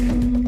Mm-hmm.